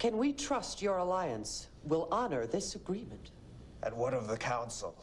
Can we trust your alliance will honor this agreement? And what of the Council?